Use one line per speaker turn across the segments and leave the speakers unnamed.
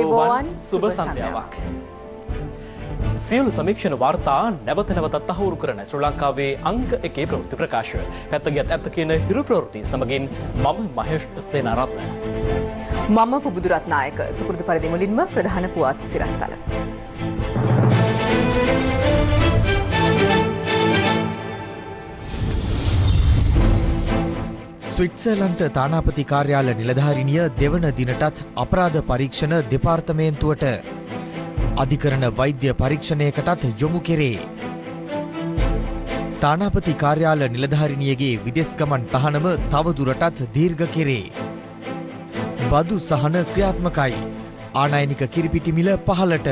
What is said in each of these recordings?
අයිබෝවන් සුභ සන්ධ්‍යාවක්. සියලු සමීක්ෂණ වාර්තා නැවත නැවතත් අහවුරු කරන ශ්‍රී ලංකාවේ අංක එකේ ප්‍රවෘත්ති ප්‍රකාශය. පැත්තගියත් ඇත්ත කියන හිරු ප්‍රවෘත්ති සමගින් මම මහේෂ් සේනාරත්න.
මම පුබුදුරත්නායක සුපුරුදු පරිදි මුලින්ම ප්‍රධාන පුවත් සිරස්තල.
ස්විට්සර්ලන්ත තානාපති කාර්යාල නිලධාරිණිය දෙවන දිනටත් අපරාධ පරීක්ෂණ දෙපාර්තමේන්තුවට අධිකරණ වෛද්‍ය පරීක්ෂණයකටත් යොමු කෙරේ. තානාපති කාර්යාල නිලධාරිණියගේ විදෙස් ගමන් තහනම තවදුරටත් දීර්ඝ කෙරේ. බදු සහන ක්‍රියාත්මකයි. ආනයනික කිරිපිටි මිල පහලට.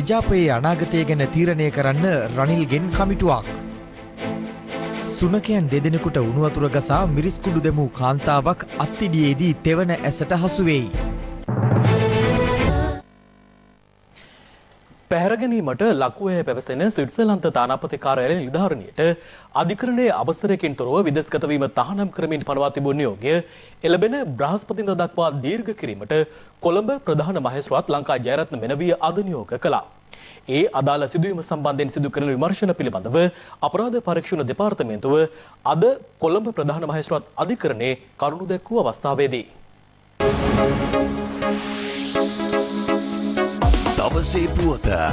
එජාපයේ අනාගතය ගැන තීරණය කරන්න රනිල්ගෙන් කමිටුවක්. සුනකයන් දෙදෙනෙකුට උණුවතුර ගසා මිරිස්කුඩු දෙමූ කාන්තාවක් අත්තිඩියේදී තෙවන ඇසට හසුවෙයි. සොයාගැනීමට ලක්වේ පැවසෙන ස්විට්සලන්ත තානාපති කාරයාලය නිධාරණයට අධිකරණය අවසරයකින් තොරව විදස්ගතවීම තහනම් කරමින් පනවා තිබුණ නියෝගය එළබෙන බ්‍රහස්පතින්ද දක්වා දීර්ඝ කිරීමට කොළඹ ප්‍රධාන මහේස්වරත් ලංකා ජයරත්න මෙනවිය අද නියෝග කළා. ඒ අදාළ සිදුවීම සම්බන්ධයෙන් සිදු කරන විමර්ශන පිළිබඳව අපරාධ පරීක්ෂණ දෙපාර්තමේන්තුව අද කොළඹ ප්‍රධාන මහේස්වරත් අධිකරණයේ කරුණු දැක්වූ අවස්ථාවේදී. Thank you.
você puta.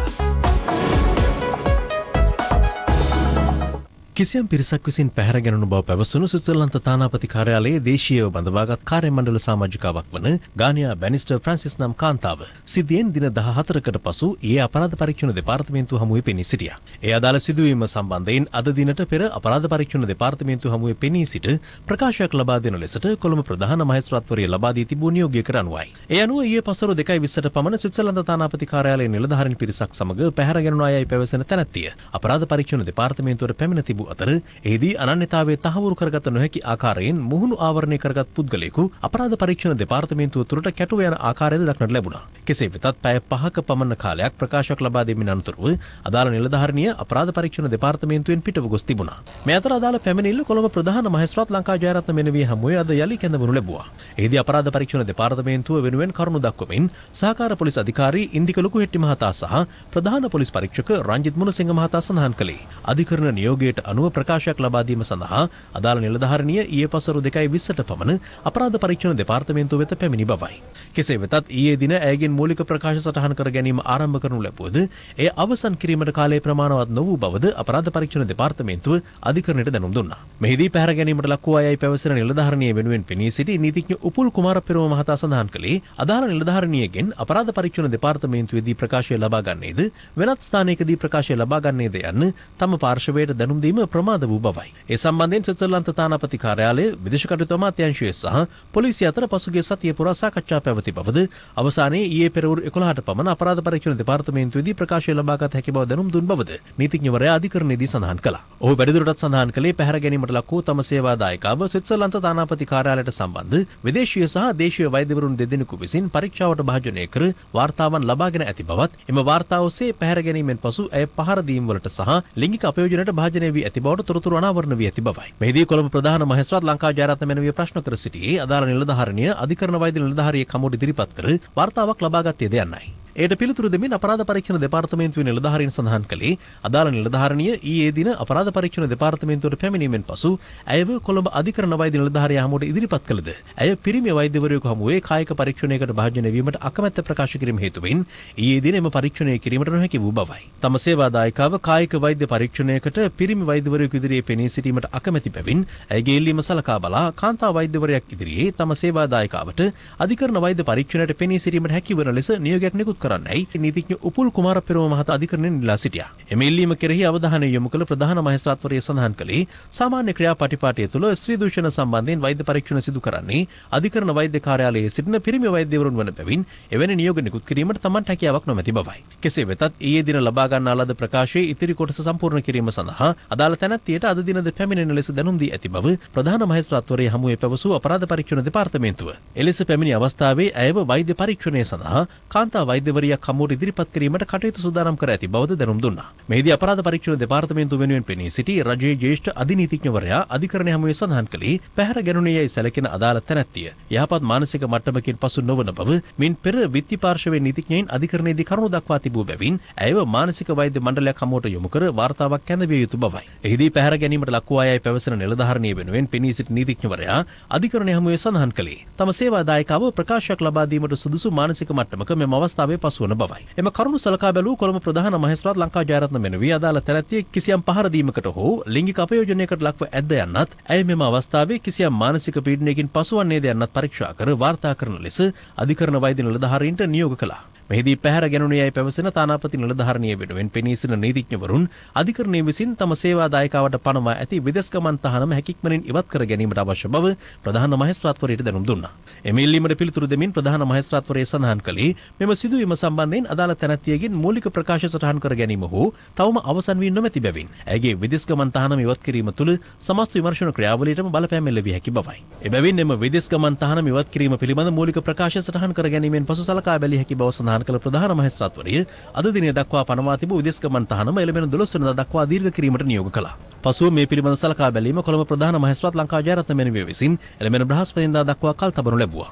කිසියම් පිරිසක් විසින් පැහැර ගැනුණු බව පැවසුණු සුත්සර්ලන්ත තානාපති කාර්යාලයේ දේශීයව බඳවාගත් කාර්ය මණ්ඩල සමාජිකාවක් වන ගානියා බැනිස්ටර් ෆ්‍රැන්සිස් නම් කාන්තාව සිදුවෙන් දින 14කට පසු ඒ අපරාධ පරීක්ෂණ දෙපාර්තමේන්තුව හමුවේ පෙනී සිටියා. ඒ අදාළ සිදුවීම සම්බන්ධයෙන් අද දිනට පෙර අපරාධ පරීක්ෂණ දෙපාර්තමේන්තුව හමුවේ පෙනී සිට ප්‍රකාශයක් ලබා දෙන ලෙසට කොළඹ ප්‍රධාන මහේස්ත්‍රාත්වරිය ලබා දී තිබූ නියෝගයකට අනුවයි. ඒ අනුව ඊයේ පසුරු 2:20ට පමණ සුත්සර්ලන්ත තානාපති කාර්යාලයේ නිලධාරීන් පිරිසක් සමග පැහැර ගැනුණු අයයි පැවසෙන තැනැත්තිය අපරාධ පරීක්ෂණ දෙපාර්තමේන්තුවට පැමිණ තිබූ තිබූ අතර එහිදී අනන්‍යතාවය තහවුරු කරගත නොහැකි ආකාරයෙන් මුහුණු ආවරණය කරගත් පුද්ගලයෙකු අපරාධ පරීක්ෂණ දෙපාර්තමේන්තුව තුරට කැටුව යන ආකාරයද දක්නට ලැබුණා. කෙසේ වෙතත් පැය පහක පමණ කාලයක් ප්‍රකාශයක් ලබා දෙමින් අනතුරුව අදාළ නිලධාරණිය අපරාධ පරීක්ෂණ දෙපාර්තමේන්තුවෙන් පිටව ගොස් තිබුණා. මේ අතර අදාළ පැමිණිල්ල කොළඹ ප්‍රධාන මහේස්ත්‍රාත් ලංකා ජයරත්න මෙනවිය හමුවේ අද යලි කැඳවනු ලැබුවා. එහිදී අපරාධ පරීක්ෂණ දෙපාර්තමේන්තුව වෙනුවෙන් කරුණු දක්වමින් සහකාර පොලිස් අධිකාරී ඉන්දික ලොකුහෙට්ටි මහතා සහ ප්‍රධාන පොලිස් පරීක්ෂක රංජිත් මුණසිංහ මහතා සඳහන් කළේ. අධිකරණ නියෝගයට අනුව ප්‍රකාශයක් ලබාදීම සඳහා අදාළ නිලධාරණිය ඒ පසරු දෙකයි විස්සට පමණ අපරාධ පරීක්ෂණ දෙපාර්තමේන්තුව වෙත පැමිණි බවයි. කෙසේ වෙතත් ඒ දින ඇගෙන් මූලික ප්‍රකාශ සටහන් කර ගැනීම ආරම්භ කරනු ලැබුවද ඒ අවසන් කිරීමට කාලේ ප්‍රමාණවත් නොවූ බවද අපරාධ පරීක්ෂණ දෙපාර්තමේන්තුව අධිකරණයට දැනුම් දුන්නා. මෙහිදී පැහැර ගැනීමට ලක්වූ අයයි පැවසෙන නිලධාරණිය වෙනුවෙන් පෙනී සිටි නීතිඥ උපුල් කුමාර පෙරෝම මහතා සඳහන් කළේ අදාළ නිලධාරණියගෙන් අපරාධ පරීක්ෂණ දෙපාර්තමේන්තුවේදී ප්‍රකාශය ලබා ගන්නේද වෙනත් ස්ථානයකදී ප්‍රකාශය ලබා ගන්නේද යන්න තම පාර්ශවයට දැනුම් දීම ප්‍රමාද වූ බවයි. ඒ සම්බන්ධයෙන් ස්විට්සර්ලන්ත තානාපති කාර්යාලය විදේශ කටයුතු අමාත්‍යාංශය සහ පොලිසිය අතර පසුගිය සතිය පුරා සාකච්ඡා පැවති බවද අවසානයේ ඊයේ පෙරවරු 11ට පමණ අපරාධ පරීක්ෂණ දෙපාර්තමේන්තුවේදී ප්‍රකාශය ලබාගත හැකි බව දැනුම් දුන් බවද නීතිඥවරයා අධිකරණයේදී සඳහන් කළා. ඔහු වැඩිදුරටත් සඳහන් කළේ පැහැර ගැනීමට ලක් වූ තම සේවාදායකාව ස්විට්සර්ලන්ත තානාපති කාර්යාලයට සම්බන්ධ විදේශීය සහ දේශීය වෛද්‍යවරුන් දෙදෙනෙකු විසින් පරීක්ෂාවට භාජනය කර වාර්තාවන් ලබාගෙන ඇති බවත් එම වාර්තා ඔස්සේ පැහැර ගැනීමෙන් පසු ඇය පහර දීම් වලට සහ ලිංගික අපයෝජනයට භාජනය වී ඇති බවට තොරතුරු අනාවරණ වී ඇති බවයි. මෙහිදී කොළඹ ප්‍රධාන මහේස්ත්‍රාත් ලංකා ජයරත්න මෙනුවිය ප්‍රශ්න කර සිටියේ අදාළ නිලධාරිණිය අධිකරණ වෛද්‍ය නිලධාරියෙක් හමුවට ඉදිරිපත් කර වාර්තාවක් ලබා ගත්තේ ද යන්නයි. ඒට පිළිතුර දෙමින් අපරාධ පරීක්ෂණ දෙපාර්තමේන්තුවේ නිලධාරීන් සඳහන් කළේ අදාළ නිලධාරණිය ඊයේ දින අපරාධ පරීක්ෂණ දෙපාර්තමේන්තුවට පැමිණීමෙන් පසු ඇයව කොළඹ අධිකරණ වෛද්‍ය නිලධාරියා හමුවට ඉදිරිපත් කළද ඇය පිරිමි වෛද්‍යවරයෙකු හමුවේ කායික පරීක්ෂණයකට භාජනය වීමට අකමැත්ත ප්‍රකාශ කිරීම හේතුවෙන් ඊයේ දින එම පරීක්ෂණය කිරීමට නොහැකි වූ බවයි. තම සේවාදායිකාව කායික වෛද්‍ය පරීක්ෂණයකට පිරිමි වෛද්‍යවරයෙකු ඉදිරියේ පෙනී සිටීමට අකමැති බැවින් ඇයගේ ඉල්ලීම සලකා බලා කාන්තා වෛද්‍යවරයෙක් ඉදිරියේ තම සේවාදායිකාවට අධිකරණ වෛද්‍ය පරීක්ෂණයට පෙනී සිටීමට හැකිවන ලෙස නියෝගයක් නිකුත් කරන්නයි නීතිඥ උපුල් කුමාර පෙරම මහතා අධිකරණයෙන් ඉල්ලා සිටියා. එම ඉල්ලීම කෙරෙහි අවධානය යොමු කළ ප්‍රධාන මහේස්ත්‍රාත්වරය සඳහන් කළේ සාමාන්‍ය ක්‍රියාපටිපාටිය තුළ ස්ත්‍රී දූෂණ සම්බන්ධයෙන් වෛද්‍ය පරීක්ෂණ සිදු කරන්නේ අධිකරණ වෛද්‍ය කාර්යාලයේ සිටින පිරිමි වෛද්‍යවරුන් වන බැවින් එවැනි නියෝග නිකුත් කිරීමට තමන්ට හැකියාවක් නොමැති බවයි. කෙසේ වෙතත් ඊයේ දින ලබා ගන්නා ලද ප්‍රකාශයේ ඉතිරි කොටස සම්පූර්ණ කිරීම සඳහා අදාළ තැනැත්තියට අද දිනද පැමිණෙන ලෙස දැනුම් දී ඇති බව ප්‍රධාන මහේස්ත්‍රාත්වරය හමුවේ පැවසූ අපරාධ පරීක්ෂණ දෙපාර්තමේන්තුව. එලෙස පැමිණි අවස්ථාවේ ඇයව වෛද්‍ය පරීක්ෂණය සඳහා කාන්තා වෛද්‍ය අමාත්‍යවරයා කමුවට ඉදිරිපත් කිරීමට කටයුතු සූදානම් කර ඇති බවද දැනුම් දුන්නා. මෙහිදී අපරාධ පරීක්ෂණ දෙපාර්තමේන්තුව වෙනුවෙන් පෙනී සිටි රජයේ ජ්‍යෙෂ්ඨ අධිනීතිඥවරයා අධිකරණය හමුවේ සඳහන් කළේ පැහැර ගැනුණේ යයි සැලකෙන අදාළ තැනැත්තිය යහපත් මානසික මට්ටමකින් පසු නොවන බව මින් පෙර විත්ති පාර්ශවයේ නීතිඥයින් අධිකරණයේදී කරුණු දක්වා තිබූ බැවින් ඇයව මානසික වෛද්‍ය මණ්ඩලයක් හමුවට යොමු කර වාර්තාවක් කැඳවිය යුතු බවයි. එහිදී පැහැර ගැනීමට ලක්වූ අයයි පැවසෙන නිලධාරණිය වෙනුවෙන් පෙනී සිටි නීතිඥවරයා අධිකරණය හමුවේ සඳහන් කළේ තම සේවාදායකව ප්‍රකාශයක් ලබාදීමට සුදුසු මානසික මට්ටමක මෙම අවස්ථාවේ පසුවන බවයි. එම කරුණු සලකා බැලූ කොළඹ ප්‍රධාන මහේස්ත්‍රාත් ලංකා ජයරත්න මෙනුවී අදාළ තැනැත්තිය කිසියම් පහර දීමකට හෝ ලිංගික අපයෝජනයකට ලක්ව ඇද්ද යන්නත් ඇය මෙම අවස්ථාවේ කිසියම් මානසික පීඩනයකින් පසුවන්නේද යන්නත් පරීක්ෂා කර වාර්තා කරන ලෙස අධිකරණ වෛද්‍ය නිලධාරීන්ට නියෝග කළා. මෙහිදී පැහැර ගැනුණු යයි පැවසෙන තානාපති නිලධාරිනිය වෙනුවෙන් පෙනී සිටින නීතිඥවරුන් අධිකරණය විසින් තම සේවා දායකාවට පනවා ඇති විදෙස් ගමන් තහනම හැකික්මනින් ඉවත් කර ගැනීමට අවශ්‍ය බව ප්‍රධාන මහේස්ත්‍රාත්වරයට දැනුම් දුන්නා. එමෙල්ලීමට පිළිතුරු දෙමින් ප්‍රධාන මහේස්ත්‍රාත්වරය සඳහන් කළේ මෙම සිදුවීම සම්බන්ධයෙන් අදාළ තැනැත්තියගෙන් මූලික ප්‍රකාශ සටහන් කර ගැනීම හෝ තවම අවසන් වී නොමැති බැවින් ඇගේ විදෙස් ගමන් තහනම ඉවත් කිරීම තුළ සමස්ත විමර්ශන ක්‍රියාවලියටම බලපෑම ලැබිය හැකි බවයි. එබැවින් එම විදෙස් ගමන් තහනම ඉවත් කිරීම පිළිබඳ මූලික ප්‍රකාශ සටහන් කර ගැනීමෙන් පසු සලකා බැලිය හැකි බව සඳහන් සඳහන් කළ ප්‍රධාන මහේස්ත්‍රාත්වරිය අද දිනය දක්වා පනවා තිබූ විදේශගමන් තහනම එළඹෙන 12 වෙනිදා දක්වා දීර්ඝ කිරීමට නියෝග කළා. පසුව මේ පිළිබඳ සලකා බැලීම කොළඹ ප්‍රධාන මහේස්ත්‍රාත් ලංකා ජයරත්න මෙනිවිය විසින් එළඹෙන බ්‍රහස්පතින්දා දක්වා කල් තබනු ලැබුවා.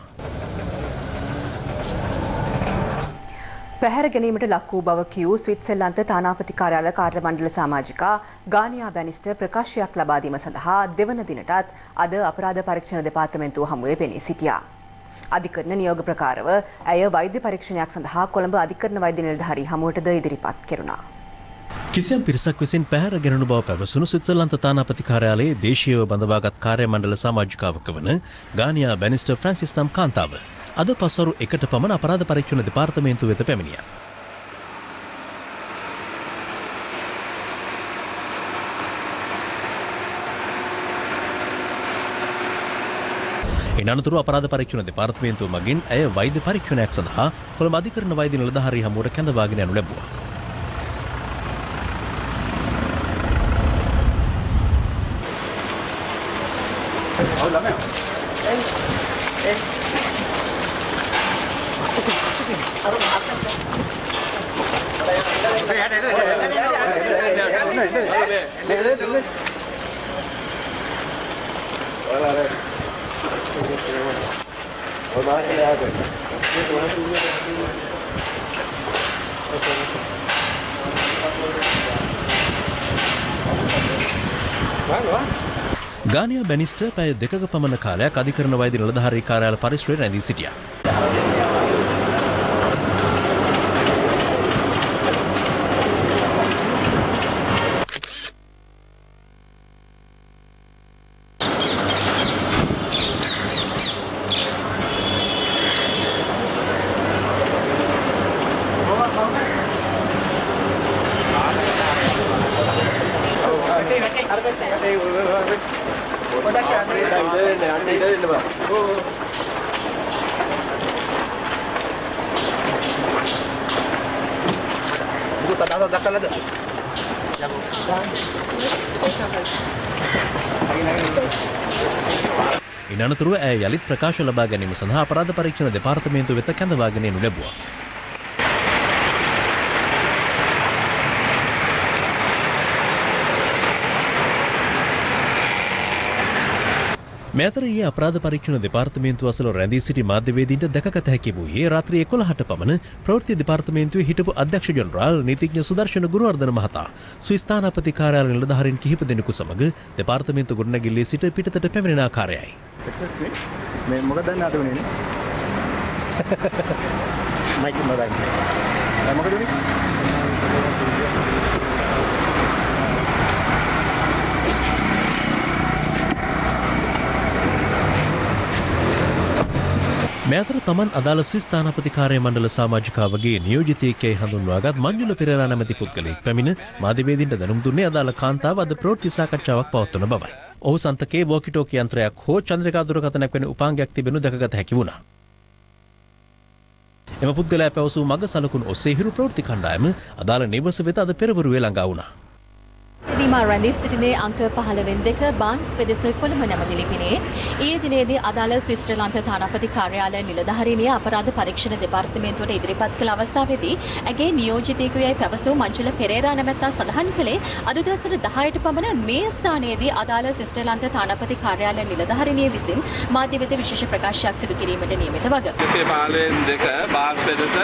පැහැර ගැනීමට ලක් වූ බව කියූ ස්විත්සර්ලන්ත තානාපති කාර්යාල කාර්ය මණ්ඩල සමාජිකා ගානියා බැනිස්ට ප්‍රකාශයක් ලබා දීම සඳහා දෙවන දිනටත් අද අපරාධ පරීක්ෂණ දෙපාර්තමේන්තුව හමුවේ පෙනී සිටියා. අධිකරණ නියෝග ප්‍රකාරව ඇය වෛද්‍ය පරීක්ෂණයක් සඳහා කොළඹ අධිකරණ වෛද්‍ය නිලධාරී හමුවටද ඉදිරිපත් කෙරුණා.
කිසියම් පිරිසක් විසින් පැහැර ගැනු බව පැවසුණු ස්විත්සලන්ත තානාපති කාර්යාලයේ දේශීයව බඳවාගත් කාර්ය මණ්ඩල සමාජිකාවක වන ගානියා බැනිස්ටර් ෆ්‍රන්සිස් නම් කාන්තාව අද පසරු එකට පමණ අපරාධ පරීක්ෂණ දෙපාර්තමේන්තුව වෙත පැමිණියා. එනතුර අපරාධ පරීක්ෂණ දෙපාර්තමේන්තුව මගින් ඇය වෛද්‍ය පරීක්ෂණයක් සඳහා කොළඹ අධිකරණ වෛද්‍ය නිලධාරී හමුවට කැඳවාගෙන යනු ලැබුවා. ගානය බැනිස්ට පැය දෙක පමණ කාලයක් අධිකරන වෛදි නිලධාරී කාරයාල පරිශ්‍රය රැඳී සිටිය.
Gracias. ඉඩ යන්න ඉඩ දෙන්න බා. ඕ ඕ. දුක දාන දකලද? යකෝ.
ඉනනතුරුව ඇය යළිත් ප්‍රකාශ ලබා ගැනීම සඳහා අපරාධ පරීක්ෂණ දෙපාර්තමේන්තුව වෙත කැඳවාගෙන යනු ලැබුවා. මෙතරයේ අපරාධ පරීක්ෂණ දෙපාර්තමේන්තුව අසල රැඳී සිටි මාධ්‍යවේදීන්ට දැකගත හැකි වූයේ රාත්‍රී 11ට පමණ ප්‍රවෘත්ති දෙපාර්තමේන්තුවේ හිටපු අධ්‍යක්ෂ ජෙනරාල් නීතිඥ සුදර්ශන ගුරුවර්ධන මහතා ශ්‍රී ස්ථානාපති කාර්යාලය නිලධාරීන් කිහිප දෙනෙකු සමග දෙපාර්තමේන්තු ගොඩනැගිල්ලේ සිට පිටතට පැමිණෙන ආකාරයයි.
මේ මොකද දැන් අද වෙන්නේ?
මයික් මොකද? මොකද වෙන්නේ?
මෙතර තමන් අදාළ ස්ථානපතිකාරය මණ්ඩල සමාජිකාවගේ නියෝජිතයකයි හඳුන්වාගත් මංජුල පෙරා නැමැති පුද්ගලයෙක් පැමිණ මාධ්‍යවේදින්ට දැනුම් දුන්නේ අදාළ කාන්තාව අද ප්‍රෝට්ටි සාකච්ඡාවක් පවත්වන බවයි. ඔහු සන්තකේ වෝකිටෝක යන්ත්‍රයක් හෝ චන්ද්‍රකා දුරකථනයක් වෙන උපාංගයක් තිබෙනු දැකගත හැකි වුණා. එම පුද්ගලයා පැවසූ මඟ සලකුණු ඔස්සේ හිරු ප්‍රවෘත්ති කණ්ඩායම අදාළ නිවස වෙත අද පෙරවරුවේ ළඟා වුණා.
දීමා රැඳී සිටිනේ අංක 15 දෙක බාන්ස් පෙදෙස කොළඹ නැමැති ලිපිනේ ඊයේ දිනේදී අදාළ ශ්‍රීශ්‍රලන්ත තානාපති කාර්යාලය නිලධාරීනිය අපරාධ පරීක්ෂණ දෙපාර්තමේන්තුවට ඉදිරිපත් කළ අවස්ථාවේදී ඇගේ නියෝජිතයෙකුයයි පැවසූ මංජුල පෙරේරා නැමැත්තා සඳහන් කළේ අද දවසට 10ට පමණ මේ ස්ථානයේදී අදාළ ශ්‍රීශ්‍රලන්ත තානාපති කාර්යාලය නිලධාරීනිය විසින් මාධ්‍ය වෙත විශේෂ ප්‍රකාශයක් සිදු කිරීමට නියමිත වග.
15 දෙක බාන්ස් පෙදෙස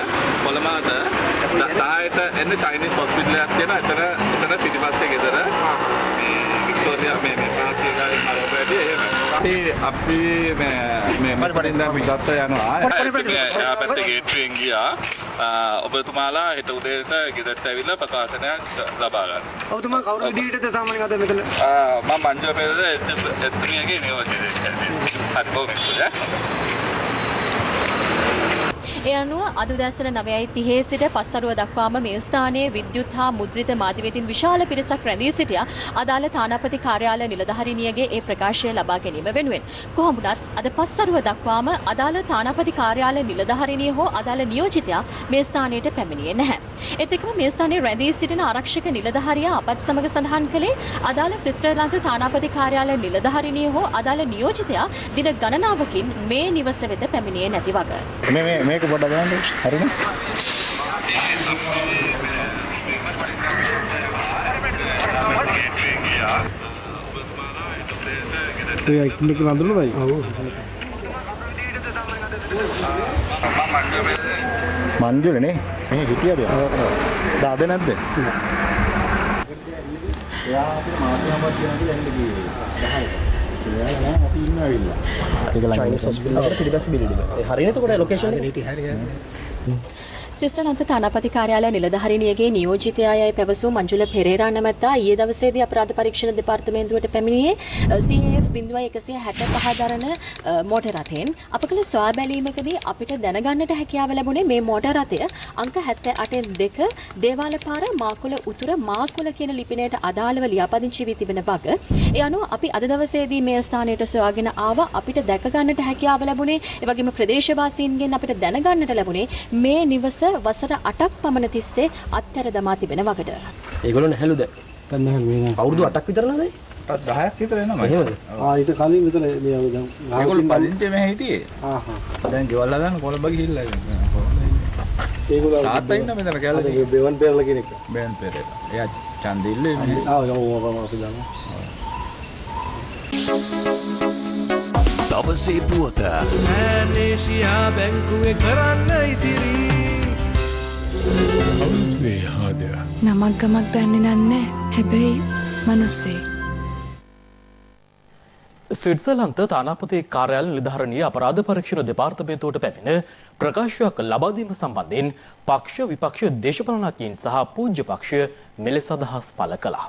කොළඹ දහයට එන්න චයිනිස් හොස්පිටල් එකක් තියෙන එතන එතන පිටිපස්සේ ගෙදර වික්ටෝරියා මේ මේ පාටිකාරේ හරවැඩි එහෙම
අපි අපි මේ මේ මඩපඩින් දැන් පිටත්ට යනවා
ආ පැත්තේ
ගේට්ටුවෙන් ගියා ඔබතුමාලා හෙට උදේට ගෙදරට
ඇවිල්ලා ප්‍රකාශනයක් ලබා ගන්න.
ඔබතුමා කවුරු විදිහටද සාමාන්‍යයෙන් අද මෙතන? ආ මම මණ්ඩල
පෙරේරා එතුමියගේ නියෝජිතයෙක්. හරි බොහොම ස්තුතියි.
ඒ අනුව අද උදැසන 9:30 සිට පස්වරුව දක්වාම මේ ස්ථානයේ විද්‍යුත් හා මුද්‍රිත මාධ්‍ය වෙතින් විශාල පිරිසක් රැඳී සිටියා. අදාළ තානාපති කාර්යාලය නිලධාරිණියගේ ඒ ප්‍රකාශය ලබා ගැනීම වෙනුවෙන් කොහොමුණත් අද පස්වරුව දක්වාම අදාළ තානාපති කාර්යාලය නිලධාරිණිය හෝ අදාළ නියෝජිතයා මේ ස්ථානයට පැමිණියේ නැහැ. ඒත් එක්කම මේ ස්ථානයේ රැඳී සිටින ආරක්ෂක නිලධාරියා අපත් සමග සඳහන් කළේ අදාළ සිස්ටර්ලන්ත තානාපති කාර්යාලය නිලධාරිණිය හෝ අදාළ නියෝජිතයා දින ගණනාවකින් මේ නිවස වෙත පැමිණියේ නැති වග.
මේක පොඩ බලන්න හරිනේ
ඒ ඇක්ටින් එක නඳුනයි ඔව් මන්ජුලනේ එහෙ හිටියද දාද නැද්ද එයා
අපිට මාතෘකාවක් දෙනවා කියලා එන්න කිව්වේ
10ට ඒක ලයින් එක පිළිබැස බිල්ඩින්
හරිනකොට ලොකේෂන් එක හරියට
ශිෂ්ට නන්ත තානාපති කාර්යාලය නිලධහරිනියගේ නියෝජිතයාය පැවසූ මංජුල පෙරේරා නැමැත්තා ඊයේ දවසේදී අපරාධ පරීක්ෂණ දෙපාර්තමේන්තුවට පැමිණියේ CAF බිඳුව 165 දරන මෝටර රථයෙන් අප කළ සොයා බැලීමකදී අපිට දැනගන්නට හැකියාව ලැබුණේ මේ මෝටර රථය අංක 78 දේවාල පාර මාකුල උතුර මාකුල කියන ලිපිනයට අදාළව ලියාපදිංචි වී තිබෙන වග. ඒ අනුව අපි අද දවසේදී මේ ස්ථානයට සොයාගෙන ආවා අපිට දැක ගන්නට හැකියාව ලැබුණේ ඒ වගේම ප්‍රදේශවාසීන්ගෙන් අපිට දැනගන්නට ලැබුණේ මේ නිවස වසර 8ක් පමණ තිස්සේ අත්හැර දමා තිබෙන වගට.
ඒගොල්ලෝ නැහැලුද? දැන් නැහැ මේ නෑ. අවුරුදු 8ක් විතර නේද? 10ක් විතර එනවා. එහෙමද?
ආ ඊට කලින් විතර මේ දැන් ඒගොල්ලෝ පදින්චේ
මෙහෙ හිටියේ. ආ හා. දැන්
ගෙවල් හදන්න කොළඹ ගිහිල්ලා ඉන්නවා. ඒගොල්ලෝ
තාත්තා ඉන්න මෙතන කැලේ. බෙවන් පෙරලා
කෙනෙක්. බෙවන් පෙරලා. එයා චන්දිල්ලේ මේ. ආ
ඔව් අපි දන්නවා.
දවසේ පුවත
නෑනේශයා
බැංකුවේ කරන්න ඉතිරී කවුදේ හාදය
නමක් ගමක් දන්නේ නන්නේ හැබැයි මනුස්සේ
ස්විට්සලන්ත තානාපති කාර්යාල නිධාරණී අපරාධ පරීක්ෂණ දෙපාර්තමේන්තුවට පැමිණ ප්‍රකාශයක් ලබාදීම සම්බන්ධයෙන් පක්ෂ විපක්ෂ දේශපාලනඥයින් සහ පූජ්‍ය පක්ෂ මෙලෙස අදහස් පළ කළා.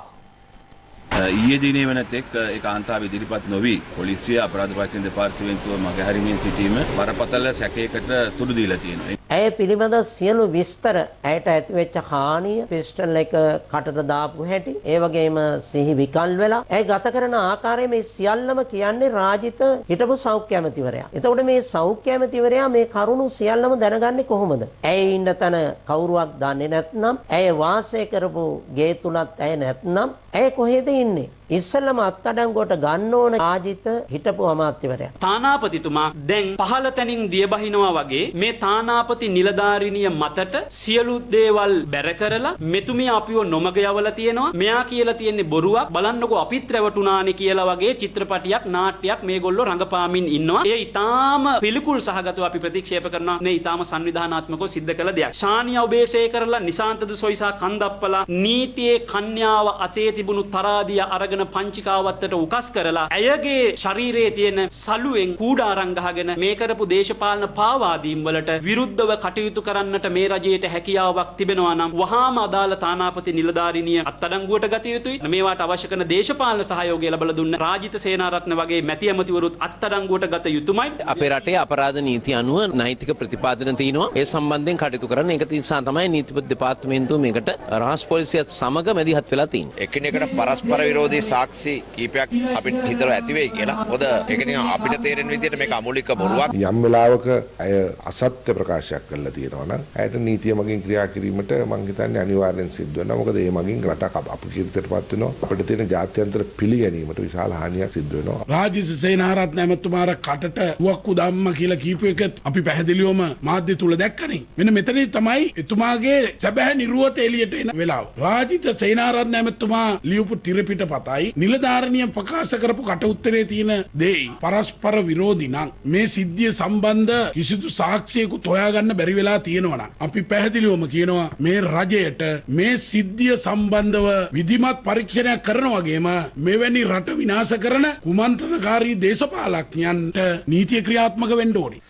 ඊයේ දිනේ වෙනතෙක් ඒ
කාන්තාව ඉදිරිපත් නොවි පොලිසිය අපරාධ පරීක්ෂණ දෙපාර්තමේන්තුව මගහැරීමෙන් සිටීම බරපතල
සැකයකට තුඩු දීලා තියෙනවා.
ඇය පිළිබඳ සියලු විස්තර ඇයට ඇතිවෙච්ච හානිය පිස්ටල් එක කටට දාපු හැටි ඒ වගේම සිහි විකල් වෙලා ඇය ගත කරන ආකාරය මේ සියල්ලම කියන්නේ රාජිත හිටපු සෞඛ්‍ය ඇමතිවරයා. එතකොට මේ සෞඛ්‍ය ඇමතිවරයා මේ කරුණු සියල්ලම දැනගන්නේ කොහොමද? ඇය ඉන්න තැන කවුරුවක් දන්නේ නැත්නම් ඇය වාසය කරපු ගේ තුලත් ඇය නැත්නම් ඇය කොහෙද воины ඉස්සෙල්ලම අත්අඩංගුවට ගන්න ඕන ආජිත හිටපු අමාත්‍යවරයා.
තානාපතිතුමා දැන් පහළ තැනින් දියබහිනවා වගේ මේ තානාපති නිලධාරිණිය මතට සියලු දේවල් බැර කරලා මෙතුමිය අපිව නොමග යවලා තියෙනවා. මෙයා කියලා තියෙන්නේ බොරුවක්. බලන්නකෝ අපිත් රැවටුණානේ කියලා වගේ චිත්‍රපටියක් නාට්‍යයක් මේගොල්ලෝ රඟපාමින් ඉන්නවා. ඒ ඊටාම පිළිකුල් සහගතව අපි ප්‍රතික්ෂේප කරනවා. මේ ඊටාම සංවිධානාත්මකව සිද්ධ කළ දෙයක්. ශානිය ඔබේසේ කරලා නිසාන්ත දුසොයිසා කන්දප්පලා නීතියේ කන්‍යාව අතේ තිබුණු තරාදිය අරගෙන ගහගෙන පංචිකාවත්තට උකස් කරලා ඇයගේ ශරීරයේ තියෙන සලුවෙන් කූඩාරම් ගහගෙන මේ කරපු දේශපාලන පාවාදීම් වලට විරුද්ධව කටයුතු කරන්නට මේ රජයට හැකියාවක් තිබෙනවා නම් වහාම අදාළ තානාපති නිලධාරිනිය අත්අඩංගුවට ගත යුතුයි. මේවාට අවශ්‍ය කරන දේශපාලන සහයෝගය ලබා දුන්න රාජිත සේනාරත්න වගේ මැති ඇමතිවරුත් අත්අඩංගුවට ගත යුතුමයි.
අපේ රටේ අපරාධ නීති අනුව නෛතික ප්‍රතිපාදන තියෙනවා. ඒ සම්බන්ධයෙන් කටයුතු කරන්න ඒක නිසා තමයි නීතිපති දෙපාර්තමේන්තුව මේකට රහස් පොලිසියත් සමග මැදිහත් වෙලා තියෙන්නේ. එකිනෙකට
පරස්පර විරෝධී සාක්ෂි කීපයක් අපිට හිතර ඇතිවෙයි කියලා හොද එකනි අපිට තේරෙන් විදිට මේ අමුලික බොරුවක්
යම් වෙලාවක ඇය අසත්‍ය ප්‍රකාශයක් කරලා තියෙනවන ඇයට නීතිය මගින් ක්‍රියා කිරීමට මංහිතන්න අනිවාරයෙන් සිද්ධුවන මොකද ඒ මගින් රටක් අප කිරිතට පත්වනවා අපට තියෙන ජාත්‍යන්තර පිළිගැනීමට විශාල
හානියක් සිද්ධුවනවා රාජිස සේනාරත් නැමතුමාර කටට වක්කු දම්ම කියලා කීප එක අපි පැහැදිලියෝම මාධ්‍ය තුළ දැක්කනේ මෙන මෙතන තමයි එතුමාගේ සැබැහැ නිරුවත එලියට එන වෙලාව රාජිත සේනාරත් නැමතුමා ලියපු තිරපිට පතා නිසායි නිලධාරණය ප්‍රකාශ කරපු කට උත්තරේ තියෙන දෙයි පරස්පර විරෝධී නම් මේ සිද්ධිය සම්බන්ධ කිසිදු සාක්ෂියකුත් හොයාගන්න බැරි වෙලා තියෙනවා නම් අපි පැහැදිලිවම කියනවා මේ රජයට මේ සිද්ධිය සම්බන්ධව විධිමත් පරීක්ෂණයක් කරන වගේම මෙවැනි රට විනාශ කරන කුමන්ත්‍රණකාරී දේශපාලඥයන්ට නීතිය ක්‍රියාත්මක වෙන්න ඕනේ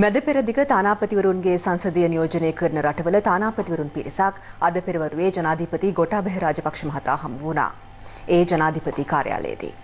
මැද පෙරදිග තානාපතිවරුන්ගේ සංසදය නියෝජනය කරන රටවල තානාපතිවරුන් පිරිසක් අද පෙරවරුවේ ජනාධිපති ගොටාබහ රාජපක්ෂ මහතා හමු වුණා. ඒ ජනාධිපති කාර්යාලයේදී.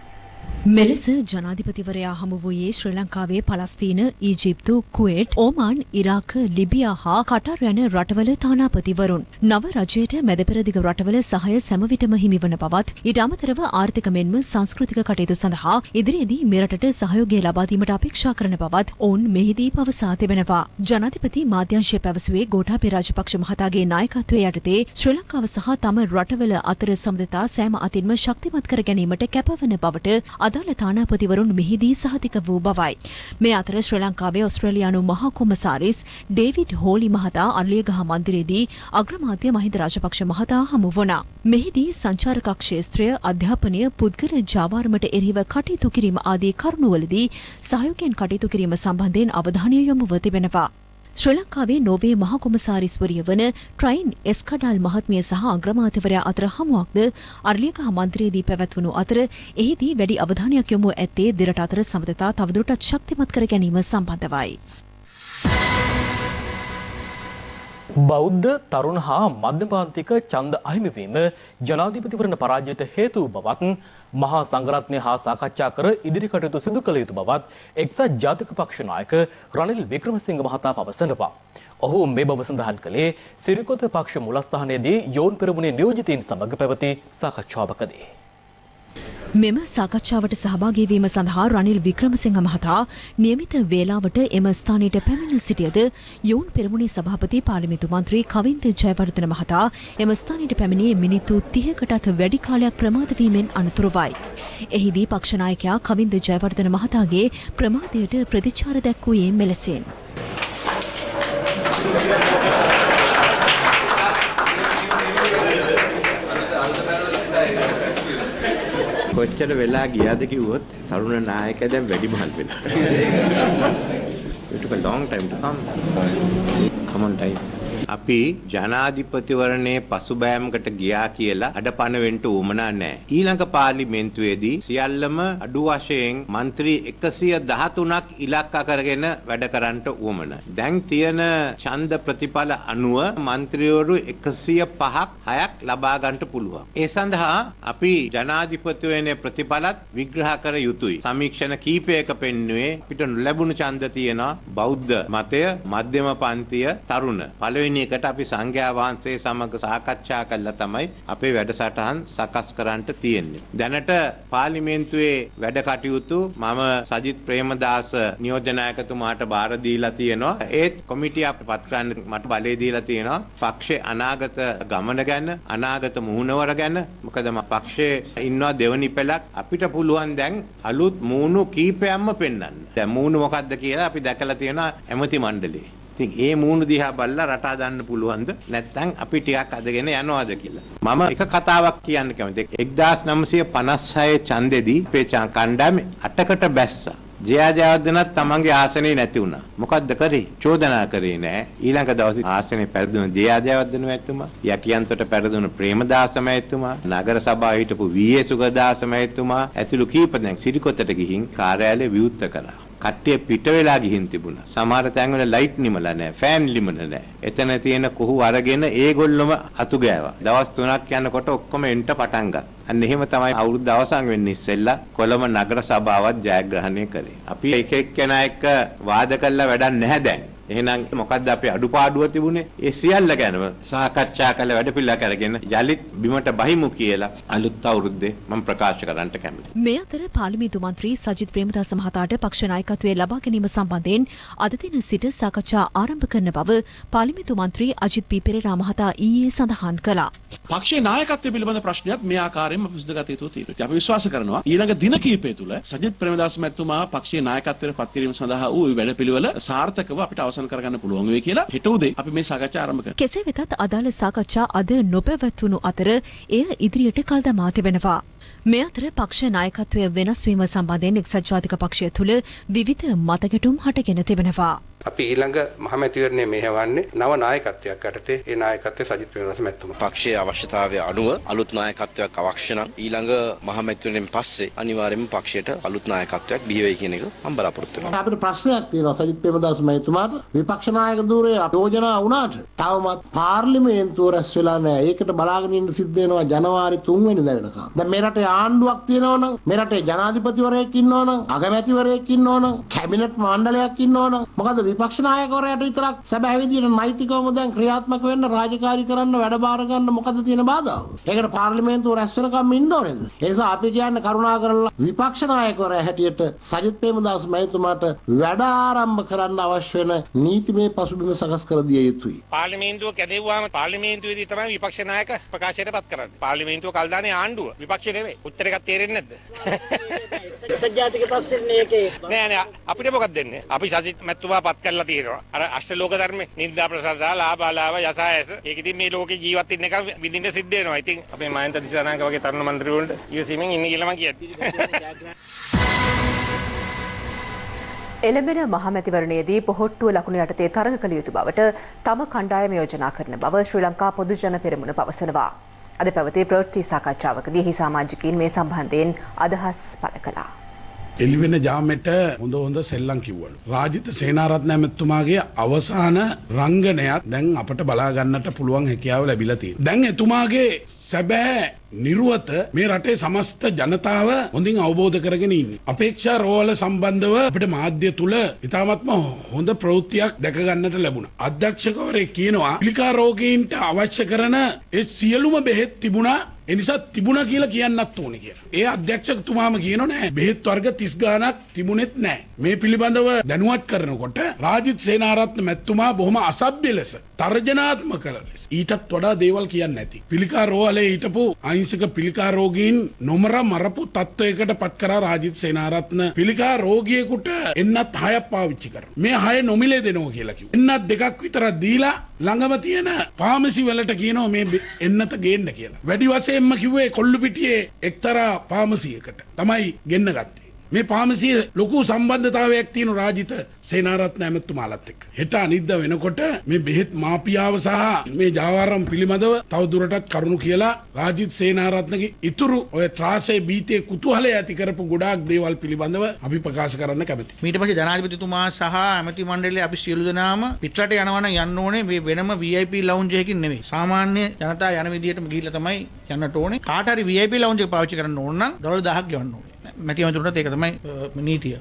මෙලෙස ජනාධිපතිවරයා හමු වූයේ ශ්‍රී ලංකාවේ පලස්තීන, ඊජිප්තු, කුවේට්, ඕමාන්, ඉරාක, ලිබියා හා කටර් යන රටවල තානාපතිවරුන්. නව රජයට මැදපෙරදිග රටවල සහය සෑම විටම හිමිවන බවත් ඊට අමතරව ආර්ථික මෙන්ම සංස්කෘතික කටයුතු සඳහා ඉදිරියේදී මෙරටට සහයෝගය ලබා දීමට අපේක්ෂා කරන බවත් ඔවුන් මෙහිදී පවසා තිබෙනවා. ජනාධිපති මාධ්‍යංශය පැවසුවේ ගෝඨාභය රාජපක්ෂ මහතාගේ නායකත්වය යටතේ ශ්‍රී ලංකාව සහ තම රටවල අතර සම්බන්ධතා සෑම අතින්ම ශක්තිමත් කර ගැනීමට කැපවන බවට අදාළ තානාපතිවරුන් මෙහිදී සහතික වූ බවයි. මේ අතර ශ්‍රී ලංකාවේ ඔස්ට්‍රේලියානු මහා කොමසාරිස් ඩේවිඩ් හෝලි මහතා අල්ලියගහ මන්දිරයේදී අග්‍රමාත්‍ය මහින්ද රාජපක්ෂ මහතා හමු වුණා. මෙහිදී සංචාරක ක්ෂේත්‍රය අධ්‍යාපනය පුද්ගල ජාවාරමට එරෙහිව කටයුතු කිරීම ආදී කරුණුවලදී සහයෝගයෙන් කටයුතු කිරීම සම්බන්ධයෙන් අවධානය යොමුව තිබෙනවා. ශ්‍රී ලංකාවේ නෝවේ මහකොමසාරිස්වරිය වන ට්‍රයින් එස්කඩාල් මහත්මිය සහ අග්‍රමාත්‍යවරයා අතර හමුවක්ද අර්ලියක මන්ත්‍රයේදී පැවැත්වුණු අතර එහිදී වැඩි අවධානයක් යොමු ඇත්තේ දෙරට අතර සමතතා තවදුරටත් ශක්තිමත් කර ගැනීම සම්බන්ධවයි.
බෞද්ධ තරුණ හා මධ්‍යපාන්තික ඡන්ද අහිමිවීම ජනාධිපතිවරණ පරාජයට හේතු වූ බවත් මහා සංඝරත්නය හා සාකච්ඡා කර ඉදිරි කටයුතු සිදු කළ යුතු බවත් එක්සත් ජාතික පක්ෂ නායක රනිල් වික්‍රමසිංහ මහතා පවසනවා. ඔහු මේ බව සඳහන් කළේ සිරිකොත පක්ෂ මුලස්ථානයේදී යෝන් පෙරමුණේ නියෝජිතයින් සමග පැවති සාකච්ඡාවකදී.
මෙම සාකච්ඡාවට සහභාගීවීම සඳහා රනිල් වික්‍රමසිංහ මහතා නියමිත වේලාවට එම ස්ථානයට පැමිණ සිටියද යෝන් පෙරමුණේ සභාපති පාර්ලිමේන්තු මන්ත්‍රී කවින්ද ජයවර්ධන මහතා එම ස්ථානයට පැමිණි මිනිත්තු 30කටත් වැඩි කාලයක් ප්‍රමාද වීමෙන් අනතුරුවයි. එහිදී පක්ෂ නායකයා කවින්ද ජයවර්ධන මහතාගේ ප්‍රමාදයට ප්‍රතිචාර දැක්වුවේ මෙලෙසින්. Thank you.
කොච්චර වෙලා ගියාද කිව්වොත් තරුණ නායකයා දැන් වැඩිමහල් වෙනවා. It took a long time to come. Come on time. අපි ජනාධිපතිවරණයේ පසුබෑමකට ගියා කියලා අඩපණ වෙන්න උවමනා නැහැ. ඊළඟ පාර්ලිමේන්තුවේදී සියල්ලම අඩු වශයෙන් മന്ത്രി 113ක් ඉලක්ක කරගෙන වැඩ කරන්නට උවමන. දැන් තියෙන ඡන්ද ප්‍රතිඵල අනුව മന്ത്രിවරු 105ක් 6ක් ලබා ගන්නට පුළුවන්. ඒ සඳහා අපි ජනාධිපතිවරණයේ ප්‍රතිඵලත් විග්‍රහ කර යුතුයි. සමීක්ෂණ කීපයක පෙන්වුවේ අපිට ලැබුණු ඡන්ද තියෙනවා බෞද්ධ මතය, මධ්‍යම පන්තිය, තරුණ. පළවෙනි පළවෙනි එකට අපි සංඝයා වහන්සේ සමග සාකච්ඡා කළා තමයි අපේ වැඩසටහන් සකස් කරන්නට තියෙන්නේ. දැනට පාර්ලිමේන්තුවේ වැඩ කටයුතු මම සජිත් ප්‍රේමදාස නියෝජනායකතුමාට බාර දීලා තියෙනවා. ඒත් කොමිටිය අපට පත් කරන්න මට බලය දීලා තියෙනවා. පක්ෂේ අනාගත ගමන ගැන, අනාගත මුහුණවර ගැන. මොකද මම පක්ෂයේ ඉන්නවා දෙවනි පෙළක්. අපිට පුළුවන් දැන් අලුත් මූණු කීපයක්ම පෙන්වන්න. දැන් මූණු මොකක්ද කියලා අපි දැකලා තියෙනවා ඇමති මණ්ඩලයේ. ඉතින් ඒ මූණ දිහා බල්ලා රට හදන්න පුළුවන්ද නැත්නම් අපි ටිකක් අදගෙන යනවාද කියලා. මම එක කතාවක් කියන්න කැමතියි. 1956 ඡන්දෙදී අපේ කණ්ඩායම 8කට බැස්සා. ජයා ජයවර්ධනත් තමන්ගේ ආසනේ නැති වුණා. මොකද්ද කරේ? චෝදනා කරේ නෑ. ඊළඟ දවසේ ආසනේ පෙරදුන ජයා ජයවර්ධන මැතිතුමා, යටියන්තට පෙරදුන ප්‍රේමදාස මැතිතුමා, නගර සභාව හිටපු වී.ඒ. සුගදාස මැතිතුමා ඇතුළු කීප දෙනෙක් සිරිකොතට ගිහින් කාර්යාලය විවුර්ත කළා. කට්ටිය පිට වෙලා ගිහින් තිබුණා. සමහර තැන්වල ලයිට් නිමලා නැහැ, ෆෑන් ලිමලා නැහැ. එතන තියෙන කොහු අරගෙන ඒගොල්ලොම අතු ගෑවා. දවස් 3ක් යනකොට ඔක්කොම එන්ට පටන් ගත්තා. අන්න එහෙම තමයි අවුරුද්ද අවසන් වෙන්න ඉස්සෙල්ලා කොළඹ නගර සභාවත් ජයග්‍රහණය කළේ. අපි එක එක්කෙනා එක්ක වාද කළා වැඩක් නැහැ දැන්. එහෙනම් මොකද්ද අපේ අඩුපාඩුව තිබුණේ? ඒ සියල්ල ගැනම සාකච්ඡා කළ වැඩපිළිවෙලක් අරගෙන යලිත් බිමට බහිමු කියලා අලුත් අවුරුද්දේ මම ප්‍රකාශ කරන්නට කැමතියි.
මේ අතර පාර්ලිමේන්තු මන්ත්‍රී සජිත් ප්‍රේමදාස මහතාට පක්ෂ නායකත්වයේ ලබා ගැනීම සම්බන්ධයෙන් අද දින සිට සාකච්ඡා ආරම්භ කරන බව පාර්ලිමේන්තු මන්ත්‍රී අජිත් පී පෙරේරා මහතා ඊයේ සඳහන් කළා.
පක්ෂයේ නායකත්වය පිළිබඳ ප්‍රශ්නයත් මේ ආකාරයෙන්ම විසඳගත යුතු තියෙනවා. අපි විශ්වාස කරනවා ඊළඟ දින කිහිපය තුළ සජිත් ප්‍රේමදාස මැතිතුමා පක්ෂයේ නායකත්වයට පත් කිරීම සඳහා වූ වැඩපිළිවෙල සාර්ථකව අපිට අවසන් අවසන් කරගන්න පුළුවන් වෙයි කියලා හෙට උදේ අපි මේ සාකච්ඡා ආරම්භ කරනවා.
කෙසේ වෙතත් අදාළ සාකච්ඡා අද නොපැවැත්වුණු අතර එය ඉදිරියට කල් දමා තිබෙනවා. මේ අතර පක්ෂ නායකත්වය වෙනස් වීම සම්බන්ධයෙන් එක්සත් ජාතික පක්ෂය තුළ විවිධ මතගැටුම් හටගෙන තිබෙනවා.
අපි ඊළඟ මහමැතිවරණය මෙහෙවන්නේ නව නායකත්වයක්
යටතේ ඒ නායකත්වයේ සජිත් ප්‍රේමදාස මැතිතුමා.
පක්ෂයේ අවශ්‍යතාවය අනුව අලුත් නායකත්වයක් අවශ්‍ය නම් ඊළඟ මහමැතිවරණයෙන් පස්සේ අනිවාර්යයෙන්ම පක්ෂයට අලුත් නායකත්වයක් බිහි වෙයි කියන එක මම බලාපොරොත්තු වෙනවා.
අපිට ප්‍රශ්නයක් තියෙනවා සජිත් ප්‍රේමදාස මැතිතුමාට විපක්ෂ නායක ධූරයේ යෝජනා වුණාට තවමත් පාර්ලිමේන්තුව රැස් වෙලා නැහැ. ඒකට බලාගෙන ඉන්න සිද්ධ වෙනවා ජනවාරි 3 වෙනිදා වෙනකම්. දැන් මේ රටේ ආණ්ඩුවක් තියෙනවා නම් මේ රටේ ජනාධිපතිවරයෙක් ඉන්නවා නම් අගමැතිවරයෙක් ඉන්නවා නම් කැබිනට් මණ්ඩලයක් ඉන්නවා නම් මොකද විපක්ෂ නායකවරයාට විතරක් සැබෑ විදිහට නෛතිකවම දැන් ක්‍රියාත්මක වෙන්න රාජකාරී කරන්න වැඩ බාර ගන්න මොකද තියෙන බාධාව? ඒකට පාර්ලිමේන්තුව රැස් වෙනකම් ඉන්න ඕනේද? ඒ නිසා අපි කියන්නේ කරුණා කරලා විපක්ෂ නායකවරයා හැටියට සජිත් ප්‍රේමදාස මහතුමාට වැඩ ආරම්භ කරන්න අවශ්‍ය වෙන නීතිමය පසුබිම සකස් කර දිය යුතුයි. පාර්ලිමේන්තුව කැදෙව්වාම පාර්ලිමේන්තුවේදී තමයි විපක්ෂ නායක ප්‍රකාශයට පත් කරන්නේ. පාර්ලිමේන්තුව කල් දාන්නේ ආණ්ඩුව. විපක්ෂය නෙවෙයි. උත්තර එකක් තේරෙන්නේ නැද්ද? එක්සත් ජාතික පක්ෂෙන්නේ ඒකේ. නෑ නෑ අපිට මොකක්ද දෙන්නේ? අපි සජිත් මැතිතුමා පත් කරලා තියෙනවා. අර අෂ්ටලෝක ධර්ම නින්දා ප්‍රශංසා ලාභ ලාභ යසායස. ඒක ඉතින් මේ ලෝකේ ජීවත් වෙන්න එක විඳින්න සිද්ධ වෙනවා. ඉතින් අපේ මයන්ත දිසානායක වගේ තරුණ മന്ത്രിවරුන්ට ඉවසීමෙන් ඉන්න කියලා මම කියන්නේ.
එළඹෙන මහමැතිවරණයේදී පොහොට්ටුව ලකුණු යටතේ තරඟ කළ යුතු බවට තම කණ්ඩායම යෝජනා කරන බව ශ්‍රී ලංකා පොදුජන පෙරමුණ පවසනවා. අද පැවති ප්‍රවෘත්ති සාකච්ඡාවකදී එහි සමාජිකයින් මේ සම්බන්ධයෙන් අදහස් පළ කළා.
එලිවෙන ජාමෙට හොඳ හොඳ සෙල්ලම් කිව්වලු. රාජිත සේනාරත්න ඇමතුමාගේ අවසාන රංගනයත් දැන් අපට බලා ගන්නට පුළුවන් හැකියාව ලැබිලා තියෙනවා. දැන් එතුමාගේ සැබෑ නිරුවත මේ රටේ සමස්ත ජනතාව හොඳින් අවබෝධ කරගෙන ඉන්නේ. අපේක්ෂා රෝහල සම්බන්ධව අපිට මාධ්‍ය තුල ඉතාමත්ම හොඳ ප්‍රවෘත්තියක් දැක ගන්නට ලැබුණා. අධ්‍යක්ෂකවරේ කියනවා පිළිකා රෝගීන්ට අවශ්‍ය කරන ඒ සියලුම බෙහෙත් තිබුණා එනිසා තිබුණ කියලා කියන්නත් ඕන කිය. ඒ අධ්‍යක්ෂකතුමාම කියන නෑ බෙහෙත් වර්ග තිස් ගානක් තිබුණෙත් නෑ. මේ පිළිබඳව දැනුවත් කරනකොට රාජිත් සේනාරත්න මැත්තුමා බොහොම අසභ්‍ය ලෙස තර්ජනාත්මක ලෙස ඊටත් වඩා දේවල් කියන්න ඇති. පිළිකා රෝහලේ හිටපු අහිංසක පිළිකා රෝගීන් නොමර මරපු තත්ත්වයකට පත් කරා රාජිත් සේනාරත්න පිළිකා රෝගියෙකුට එන්නත් හයක් පාවිච්චි කරනවා. මේ හය නොමිලේ දෙනවා කියලා කිව්වා. එන්නත් දෙකක් විතර දීලා ළඟම තියෙන පාමසි වලට කියනවා මේ එන්නත ගේන්න කියලා. වැඩි වශයෙන් වශයෙන්ම කිව්වේ කොල්ලු පිටියේ එක්තරා පාමසියකට තමයි ගෙන්න ගත්තේ. මේ පාමසිය ලොකු සම්බන්ධතාවයක් තියෙන රාජිත සේනාරත් නැමැත්තුමාලත් එක්ක. හෙට අනිද්ද වෙනකොට මේ බෙහෙත් මාපියාව සහ මේ ජාවාරම් පිළිබඳව තවදුරටත් කරුණු කියලා රාජිත් සේනාරත්නගේ ඉතුරු ඔය ත්‍රාසයේ බීතේ කුතුහලය ඇති කරපු ගොඩාක් දේවල් පිළිබඳව අපි ප්‍රකාශ කරන්න කැමතියි.
ඊට පස්සේ ජනාධිපතිතුමා සහ ඇමති මණ්ඩලයේ අපි සියලු දෙනාම පිටරට යනවා යන්න ඕනේ මේ වෙනම VIP ලවුන්ජ් එකකින් නෙමෙයි. සාමාන්‍ය ජනතා යන විදිහටම ගිහිල්ලා තමයි යන්නට ඕනේ. කාට හරි VIP ලවුන්ජ් එක පාවිච්චි කරන්න ඕන නම් ඩොලර් 1000ක් ගෙවන්න ඕනේ. මැටි මැදුරට ඒක තමයි නීතිය.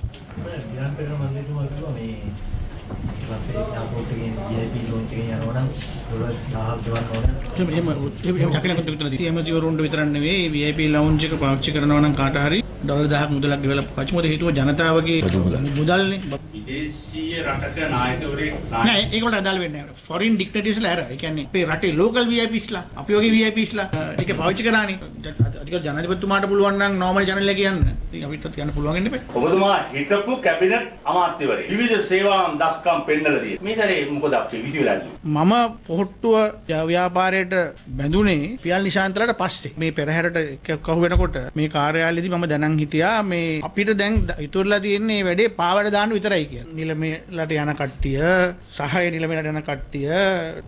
ඊට පස්සේ ආපෝට් එකෙන් VIP ලොන්ච් එකෙන් යනවා නම්
ඇමති
වරුන්ට විතරන්නේ VIP ලවුන්ජ් එක පාවිච්චි කරනවා නම් කාට හරි ඩොලර් 1000ක් මුදලක් ගෙවලා පාවිච්චි මොකද හේතුව ජනතාවගේ මුදල්නේ විදේශීය රටක නායකවරයෙක් නෑ ඒකට අදාළ වෙන්නේ නෑ ෆොරින් ඩික්ටේටර්ස්ලා අර ඒ කියන්නේ අපේ රටේ ලෝකල් VIPස්ලා අපි වගේ VIPස්ලා ඒක පාවිච්චි කරානේ අධික ජනාධිපතිතුමාට පුළුවන් නම් නෝමල් channel එක කියන්න ඉතින් අපිටත් කියන්න පුළුවන් වෙන්නේ නැහැ ඔබතුමා
හිටපු කැබිනට්
අමාත්‍යවරේ විවිධ සේවාන් දස්කම් පෙන්නලා දියේ මේ දරේ මොකද අපි විදි වෙලා මම පොහොර කොට්ටුව ව්‍යාපාරයට බැඳුනේ පියල් නිශාන්තලට පස්සේ මේ පෙරහැරට කහු වෙනකොට මේ කාර්යාලයේදී මම දැනන් හිටියා මේ අපිට දැන් ඉතුරුලා තියෙන්නේ මේ වැඩේ පාවඩ දාන්න විතරයි කියලා. නිලමේලට යන කට්ටිය සහය නිලමේලට යන කට්ටිය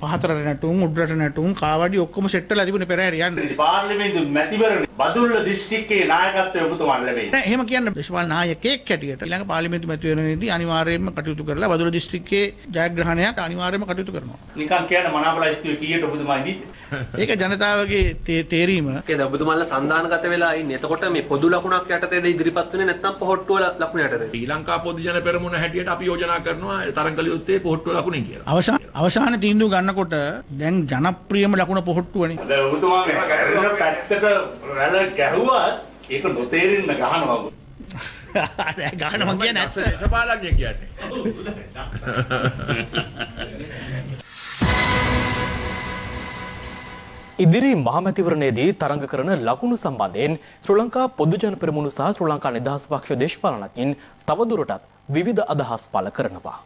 පහතර නැටුම් උඩරට නැටුම් කාවඩි ඔක්කොම සෙට් වෙලා තිබුණේ පෙරහැර යන්නේ. පාර්ලිමේන්තු මැතිවරණ බදුල්ල දිස්ත්‍රික්කයේ නායකත්වය ඔබතුමා ලැබෙයි. නෑ එහෙම කියන්න දේශපාලන ናయකයෙක් හැටියට ඊළඟ පාර්ලිමේන්තු මැතිවරණයේදී අනිවාර්යයෙන්ම කටයුතු කරලා බදුල්ල දිස්ත්‍රික්කයේ ජයග්‍රහණයට අනිවාර්යයෙන්ම කටයුතු කරනවා. නිකන් කියන මනාපලා ස්තුතියි
කීයට ඔබතුමා ඉන්නේ ඒක ජනතාවගේ තේරීම ඒකද ඔබතුමාලා සන්දානගත වෙලා ඉන්නේ එතකොට මේ පොදු ලකුණක් යටතේද ඉදිරිපත් වෙන්නේ නැත්නම් පොහොට්ටුව ලකුණ යටතේද ශ්‍රී ලංකා පොදු ජන පෙරමුණ හැටියට අපි යෝජනා කරනවා තරංගලියොත්තේ පොහොට්ටුව ලකුණින් කියලා
අවසාන අවසාන තීන්දුව ගන්නකොට දැන් ජනප්‍රියම ලකුණ පොහොට්ටුවනේ
දැන් ඔබතුමා මේ කරන පැත්තට රැළ ගැහුවත්
ඒක නොතේරෙන්න ගහනවා ගහනවා කියන්නේ ඇත්ත දේශපාලනඥය කියන්නේ
ඉදිරි මහමැතිවරණයේදී තරඟ කරන ලකුණු සම්බන්ධයෙන් ශ්‍රී ලංකා පොදුජන පෙරමුණු සහ ශ්‍රී ලංකා නිදහස් පක්ෂ දේශපාලනඥයින් තවදුරටත් විවිධ අදහස් පළ කරනවා.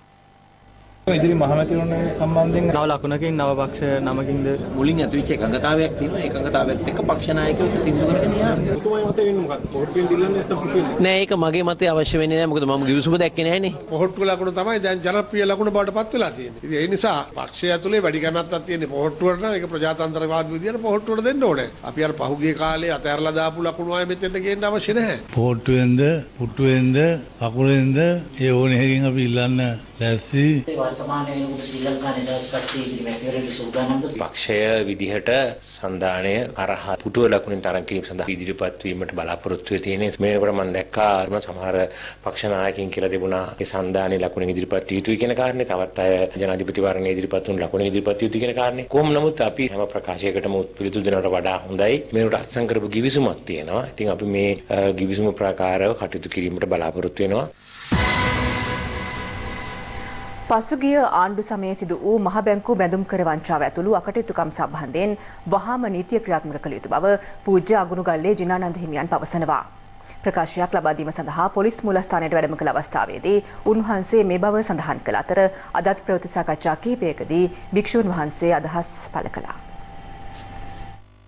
ඉදිරි මහමැතිවරණ සම්බන්ධයෙන් නව ලකුණකින් නව පක්ෂ
නමකින්ද මුලින් ඇතිවෙච්ච එකඟතාවයක් තියෙනවා ඒ එකඟතාවයත් එක්ක පක්ෂ නායකයෝ තීන්දුව
කරගෙන
යනවා
නෑ ඒක මගේ මතේ අවශ්‍ය වෙන්නේ නෑ මොකද මම ගිවිසුම දැක්කේ නෑනේ
පොහොට්ටු ලකුණ තමයි දැන් ජනප්‍රිය ලකුණ බවට පත් වෙලා තියෙන්නේ ඉතින් ඒ නිසා පක්ෂය ඇතුලේ වැඩි කැමැත්තක් තියෙන්නේ පොහොට්ටුවට නම් ඒක ප්‍රජාතන්ත්‍රවාදී විදියට පොහොට්ටුවට දෙන්න ඕනේ අපි අර පහුගිය කාලේ අතහැරලා දාපු ලකුණු ආයේ මෙතෙන්ට ගේන්න අවශ්‍ය නැහැ පොහොට්ටුවෙන්ද පුට්ටුවෙන්ද අකුලෙන්ද ඒ ඕනෙ හැකින් අපි ඉල්ලන්න නැසි වර්තමානයේ උඩ ශ්‍රී ලංකා නිදහස් පක්ෂයේ ඉදිරි මැතිවරණ සූදානම්ද
පක්ෂය විදිහට සංධානය අරහා පුටුව ලකුණින් තරම් කිරීම සඳහා ඉදිරිපත් වීමට බලාපොරොත්තු වෙ තියෙන්නේ මේකට මම දැක්කා අරම සමහර පක්ෂ නායකින් කියලා තිබුණා ඒ සංධානයේ ලකුණින් ඉදිරිපත් යුතුයි කියන කාරණේ තවත් අය ජනාධිපති වරණේ ඉදිරිපත් වුණු ලකුණින් ඉදිරිපත් යුතුයි කියන කාරණේ කොහොම නමුත් අපි හැම ප්‍රකාශයකටම පිළිතුරු දෙනවට වඩා හොඳයි මේකට අත්සන් කරපු කිවිසුමක් තියෙනවා ඉතින් අපි මේ කිවිසුම ප්‍රකාරව කටයුතු කිරීමට බලාපොරොත්තු වෙනවා
පසුගිය ආණ්ඩු සමයේ සිදු වූ මහ බැංකු බැඳුම් කර වංචාව ඇතුළු අකටයුතුකම් සම්බන්ධයෙන් වහාම නීතිය ක්‍රියාත්මක කළ යුතු බව පූජ්‍ය අගුණුගල්ලේ ජිනානන්ද හිමියන් පවසනවා. ප්‍රකාශයක් ලබා දීම සඳහා පොලිස් මූලස්ථානයට වැඩම කළ අවස්ථාවේදී උන්වහන්සේ මේ බව සඳහන් කළ අතර අදත් ප්‍රවෘත්ති සාකච්ඡා කිහිපයකදී භික්ෂුන් වහන්සේ අදහස් පළ කළා.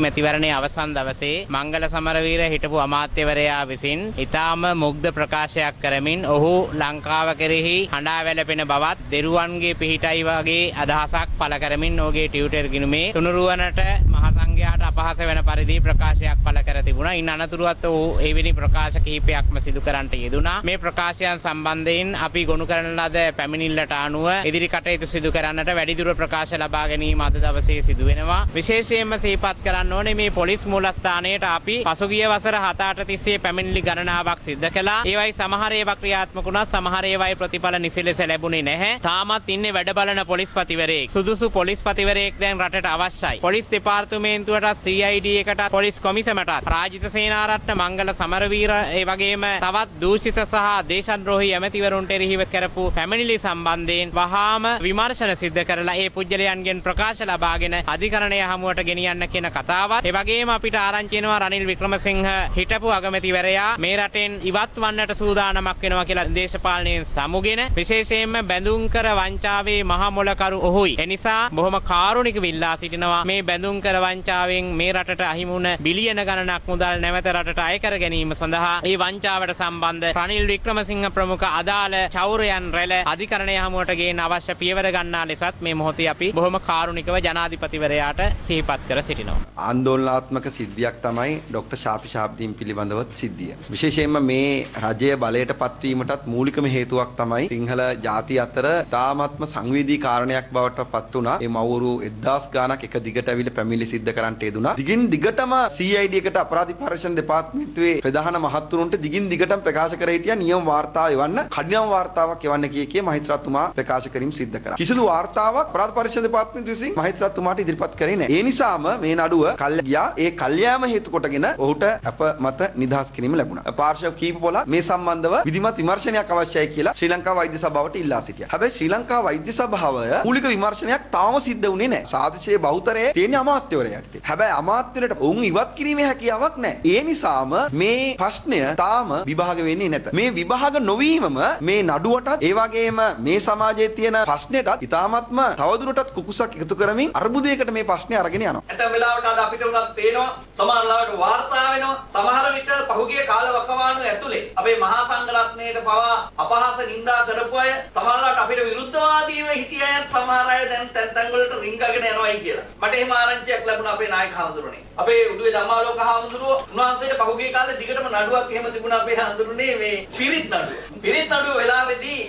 මැතිවරණයේ අවසන් දවසේ මංගල සමරවීර හිටපු අමාත්‍යවරයා විසින් ඊටාම මුග්ධ ප්‍රකාශයක් කරමින් ඔහු ලංකාව කෙරෙහි හඬා වැළපෙන බවත් දෙරුවන්ගේ පිහිටයි වගේ අදහසක් පළ කරමින් ඔහුගේ ටියුටර් ගිණුමේ තුනුරුවනට මහසංඝයාට අපහාස වෙන පරිදි ප්‍රකාශයක් පළ කර තිබුණා. ඉන් අනතුරුවත් ඔහු එවැනි ප්‍රකාශ කිහිපයක්ම සිදු කරන්නට යෙදුණා. මේ ප්‍රකාශයන් සම්බන්ධයෙන් අපි ගොනු කරන ලද පැමිණිල්ලට අනුව ඉදිරි කටයුතු සිදු කරන්නට වැඩිදුර ප්‍රකාශ ලබා ගැනීම අද දවසේ සිදු වෙනවා. විශේෂයෙන්ම සිහිපත් කරන්න කරන්න ඕනේ මේ පොලිස් මූලස්ථානයට අපි පසුගිය වසර 7-8 තිස්සේ පැමිණිලි ගණනාවක් සිද්ධ කළා. ඒවයි සමහර ඒවා ක්‍රියාත්මක වුණා සමහර ඒවායි ප්‍රතිඵල නිසිලෙස ලැබුණේ නැහැ. තාමත් ඉන්නේ වැඩ බලන පොලිස්පතිවරයෙක්. සුදුසු පොලිස්පතිවරයෙක් දැන් රටට අවශ්‍යයි. පොලිස් දෙපාර්තමේන්තුවට CID එකට පොලිස් කොමිසමටත් රාජිත සේනාරත්න මංගල සමරවීර ඒ වගේම තවත් දූෂිත සහ දේශද්‍රෝහී ඇමතිවරුන්ට එරෙහිව කරපු පැමිණිලි සම්බන්ධයෙන් වහාම විමර්ශන සිද්ධ කරලා ඒ පුද්ගලයන්ගෙන් ප්‍රකාශ ලබාගෙන අධිකරණය හමුවට ගෙනියන්න කියන කතා කතාවත් එවගේම අපිට ආරංචිනවා රනිල් වික්‍රමසිංහ හිටපු අගමැතිවරයා මේ රටෙන් ඉවත් වන්නට සූදානමක් වෙනවා කියලා දේශපාලනයෙන් සමුගෙන විශේෂයෙන්ම බැඳුම්කර වංචාවේ මහා මොලකරු ඔහුයි. එනිසා බොහොම කාරුණික විල්ලා සිටිනවා මේ බැඳුම්කර වංචාවෙන් මේ රටට අහිමුණ බිලියන ගණනක් මුදල් නැවත රටට අය කර ගැනීම සඳහා ඒ වංචාවට සම්බන්ධ රනිල් වික්‍රමසිංහ ප්‍රමුඛ අදාළ චෞරයන් රැළ අධිකරණය හමුවට ගේන අවශ්‍ය පියවර ගන්නා ලෙසත් මේ මොහොතේ අපි බොහොම කාරුණිකව ජනාධිපතිවරයාට සිහිපත් කර සිටිනවා.
ආන්දෝලනාත්මක සිද්ධියක් තමයි ડોක්ටර් ශාපි ශාබ්දීන් පිළිබඳව සිද්ධිය. විශේෂයෙන්ම මේ රජය බලයට පත්වීමටත් මූලිකම හේතුවක් තමයි සිංහල ජාතිය අතර තාමත්ම සංවේදී කාරණයක් බවට පත් වුණා. මේ මවුරු 1000 ගාණක් එක දිගට ඇවිල්ලා පැමිණිලි සිද්ධ කරන්නට යෙදුනා. දිගින් දිගටම CID එකට අපරාධ පරීක්ෂණ දෙපාර්තමේන්තුවේ ප්‍රධාන මහත්තුරුන්ට දිගින් දිගටම ප්‍රකාශ කර හිටියා නියම වාර්තා එවන්න, කඩිනම් වාර්තාවක් එවන්න කිය කී මහිත්‍රාතුමා ප්‍රකාශ කිරීම සිද්ධ කරා. කිසිදු වාර්තාවක් අපරාධ පරීක්ෂණ දෙපාර්තමේන්තුව විසින් මහිත්‍රාතුමාට ඉදිරිපත් කරේ නැහැ. ඒ නිසාම මේ නඩුව කල්ය ගියා. ඒ කල්යෑම හේතු කොටගෙන ඔහුට අප මත නිදහස් කිරීම ලැබුණා. පාර්ශ්ව කීප පොළ මේ සම්බන්ධව විධිමත් විමර්ශනයක් අවශ්‍යයි කියලා ශ්‍රී ලංකා වෛද්‍ය සභාවට ඉල්ලා සිටියා. හැබැයි ශ්‍රී ලංකා වෛද්‍ය සභාව මූලික විමර්ශනයක් තාම සිද්ධ වුණේ නැහැ. සාධිෂයේ බහුතරය තියෙන අමාත්‍යවරයාට. හැබැයි අමාත්‍යවරයට උන් ඉවත් කිරීමේ හැකියාවක් නැහැ. ඒ නිසාම මේ ප්‍රශ්නය තාම විභාග වෙන්නේ නැත. මේ විභාග නොවීමම මේ නඩුවටත් ඒ වගේම මේ සමාජයේ තියෙන ප්‍රශ්නෙටත් ඉතාමත්ම තවදුරටත් කුකුසක් එකතු කරමින් අර්බුදයකට මේ ප්‍රශ්නේ අරගෙන යනවා. ඇතම්
වෙලාවට අද අපිට උනත් පේනවා සමාජලාවට වාර්තා වෙනවා සමහර විට පහුගිය කාලවකවානුව ඇතුලේ අපේ මහා සංඝරත්නයට පවා අපහාස නිඳා කරපු අය සමහරලාට අපිට විරුද්ධවාදීව හිටිය අයත් සමහර අය දැන් තැන් තැන් වලට රිංගගෙන යනවායි කියලා මට එහෙම ආරංචියක් ලැබුණා අපේ නායක හඳුරුනේ අපේ උඩුවේ ධම්මාලෝක හඳුරුව උන්වහන්සේට පහුගිය කාලේ දිගටම නඩුවක් එහෙම තිබුණා අපේ හඳුරුනේ මේ පිරිත් නඩුව පිරිත් නඩුව වෙලාවේදී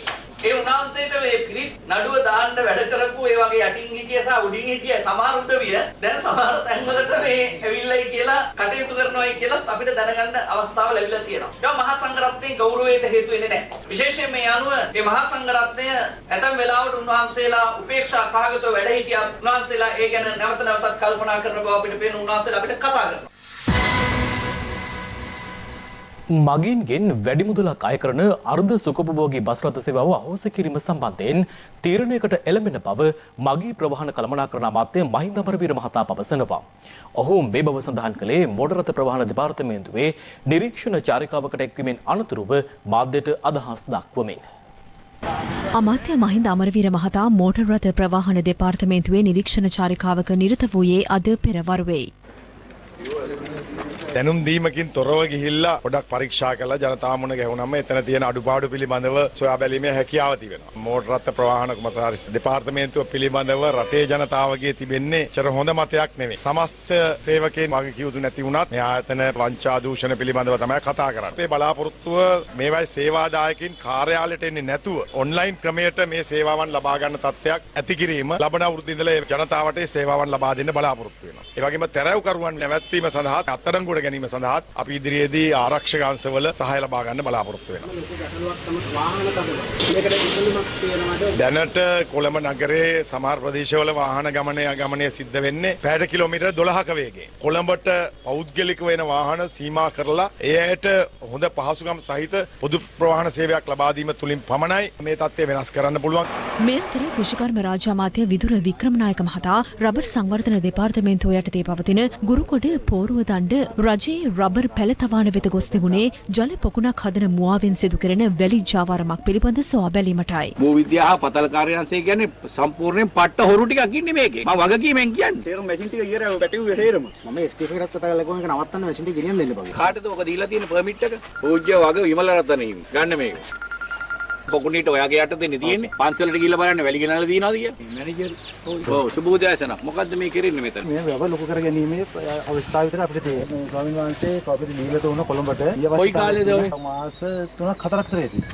ඒ උන්වහන්සේට මේ පිළිත් නඩුව දාන්න වැඩ කරපු ඒ වගේ යටින් හිටිය සහ උඩින් හිටිය සමහර උදවිය දැන් සමහර තැන්වලට මේ ඇවිල්ලයි කියලා කටයුතු කරනවායි කියලා අපිට දැනගන්න අවස්ථාව ලැබිලා තියෙනවා. ඒක මහා සංඝරත්නයේ ගෞරවයට හේතු වෙන්නේ නැහැ. විශේෂයෙන් මේ අනුව මේ මහා සංඝරත්නය ඇතම් වෙලාවට උන්වහන්සේලා උපේක්ෂා සහගතව වැඩ හිටියත් උන්වහන්සේලා ඒ ගැන නැවත නැවතත් කල්පනා කරන බව අපිට පේන උන්වහන්සේලා අපිට කතා කරනවා.
මගින්ගෙන් වැඩිමුදලක් අය කරන අර්ධ සුකපභෝගී බස් රථ සේවාව අහෝස කිරීම සම්බන්ධයෙන් තීරණයකට එළඹෙන බව මගී ප්‍රවාහන කළමනාකරණ අමාත්‍ය මහින්ද අමරවීර මහතා පවසනවා. ඔහු මේ බව සඳහන් කළේ මෝටරත ප්‍රවාහන දෙපාර්තමේන්තුවේ නිරීක්ෂණ චාරිකාවකට එක්වීමෙන් අනතුරුව මාධ්‍යයට අදහස් දක්වමින්.
අමාත්‍ය මහින්ද අමරවීර මහතා මෝටර් රථ ප්‍රවාහන දෙපාර්තමේන්තුවේ නිරීක්ෂණ චාරිකාවක නිරත වූයේ අද පෙරවරුවේ.
දැනුම් දීමකින් තොරව ගිහිල්ලා ගොඩක් පරීක්ෂා කළා ජනතා මුණ ගැහුනම එතන තියෙන අඩුපාඩු පිළිබඳව සොයා බැලීමේ හැකියාව තිබෙනවා. මෝටර රථ ප්‍රවාහන කොමසාරිස් දෙපාර්තමේන්තුව පිළිබඳව රටේ ජනතාවගේ තිබෙන්නේ චර හොඳ මතයක් නෙවෙයි. සමස්ත සේවකයන් වගේ කිවුදු නැති වුණත් මේ ආයතන වංචා දූෂණ පිළිබඳව තමයි කතා කරන්නේ. මේ බලාපොරොත්තුව මේවයි සේවාදායකින් කාර්යාලයට එන්නේ නැතුව ඔන්ලයින් ක්‍රමයට මේ සේවාවන් ලබා ගන්න තත්ත්වයක් ඇති කිරීම ලබන අවුරුද්දේ ඉඳලා ජනතාවට සේවාවන් ලබා දෙන්න බලාපොරොත්තු වෙනවා. ඒ වගේම තැරැව්කරුවන් නැවැත්වීම සඳහා අත්අඩංගුවට කර ගැනීම සඳහාත් අපි ඉදිරියේදී ආරක්ෂක අංශවල සහාය ලබා ගන්න බලාපොරොත්තු වෙනවා. දැනට කොළඹ නගරයේ සමහර ප්‍රදේශවල වාහන ගමනය ගමනය සිද්ධ වෙන්නේ පැයට කිලෝමීටර් 12ක වේගයෙන්. කොළඹට පෞද්ගලික වෙන වාහන සීමා කරලා ඒ අයට හොඳ පහසුකම් සහිත පොදු ප්‍රවාහන සේවයක් ලබා දීම තුලින් පමණයි මේ තත්ත්වය වෙනස් කරන්න පුළුවන්.
මේ අතර කෘෂිකර්ම රාජ්‍ය අමාත්‍ය විදුර වික්‍රමනායක මහතා රබර් සංවර්ධන දෙපාර්තමේන්තුව යටතේ පවතින ගුරුකොඩ පෝරුව දණ්ඩ රජයේ රබර් පැළතවාන වෙත ගොස් තිබුණේ ජල පොකුණක් හදන මුවාවෙන් සිදු කරන වැලි ජාවාරමක් පිළිබඳ සොයා බැලීමටයි.
භූවිද්‍යා හා පතල්කාරයන්සේ කියන්නේ සම්පූර්ණයෙන් පට්ට හොරු ටිකක් ඉන්නේ මේකේ. මම වගකීමෙන් කියන්නේ. තේරුම් මැෂින් ටික ඊයර පැටිව්වේ හේරම. මම ස්ටීෆ් එකටත් කතා කරලා කොහොමද නවත්තන්න මැෂින් ටික ගෙනියන්න දෙන්න බං. කාටද ඔක දීලා තියෙන පර්මිට් එක? පූජ්‍ය වග විමල රත්න හිමි. ගන්න මේක. කොකුණීට ඔයාගේ යටතේ නේ තියෙන්නේ. පන්සලට ගිහිල්ලා බලන්න වැලි ගණනලා තියනවාද කියලා? මැනේජර් ඔව් සුබෝදයසන. මොකද්ද මේ කරන්නේ මෙතන? මේ
වැව ලොකු කර ගැනීමේ අවස්ථාව විතර අපිට තියෙන්නේ. මේ ස්වාමීන් වහන්සේ කවදද දීලා තෝන කොළඹට කොයි කාලේද ඔය? මාස 3ක් 4ක් විතර ඇති.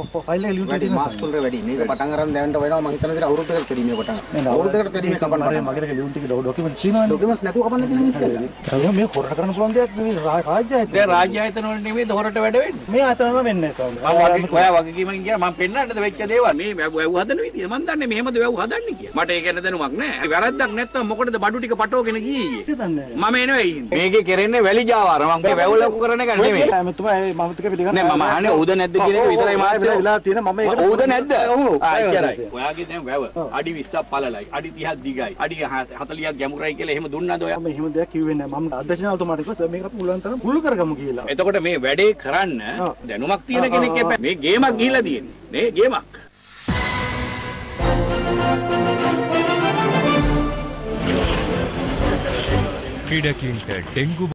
මොකද ෆයිල් එක ලියුම් දෙන්නේ මාස් වලට වැඩි. මේක පටන් අරන් දැනට වෙනවා මම හිතන විදිහට අවුරුද්දකට දෙදී මේ පටන්. අවුරුද්දකට දෙදී මේ කපන්න බෑ. මගේ ලියුම් ටික ඩොකියුමන්ට් තියෙනවා. ඩොකියුමන්ට්ස් නැතුව කපන්න දෙන්නේ ඉස්සෙල්ලා. මේ හොර කරන පුළුවන් දෙයක් නෙවෙයි රාජ්‍ය ආයතන. දැන් රාජ්‍ය
ආයතන වල නෙවෙයි හොරට වැඩ වෙන්නේ. මේ ආයතන වල වෙන්නේ නැහැ ස්වාමීන් වහන්සේ. ඔයා වගකීමෙන් කියන මම පෙන්වන්නද වෙච්ච දේවල් මේ වැව් හදන විදිය මම දන්නේ මෙහෙමද වැව් හදන්නේ කියලා මට ඒක ගැන දැනුමක් නැහැ වැරද්දක් නැත්තම් මොකටද බඩු ටික පටවගෙන ගියේ මම එනවා මේකේ කරන්නේ වැලි ජාවාර මම මේ වැව් ලොකු කරන එක නෙමෙයි මම ටික පිළිගන්න නෑ මම අහන්නේ ඌද නැද්ද කියන එක විතරයි මම පිළිලා තියෙන මම ඒක ඌද නැද්ද ඔව් ආච්චරයි ඔයාගේ දැන් වැව අඩි 20ක් පළලයි අඩි 30ක් දිගයි අඩි 40ක් ගැඹුරයි කියලා එහෙම දුන්නාද
ඔයා මම එහෙම දෙයක් කිව්වේ නෑ මම අධ්‍යක්ෂණවතුමාට කිව්වා මේක පුළුවන් තරම් පුළු කරගමු කියලා
එතකොට මේ වැඩේ කරන්න දැනුමක් තියෙන කෙනෙක් මේ ගේමක් ගිහිලා තියෙන්නේ මේ ගේමක්.
ක්‍රීඩකින්ට ඩෙංගු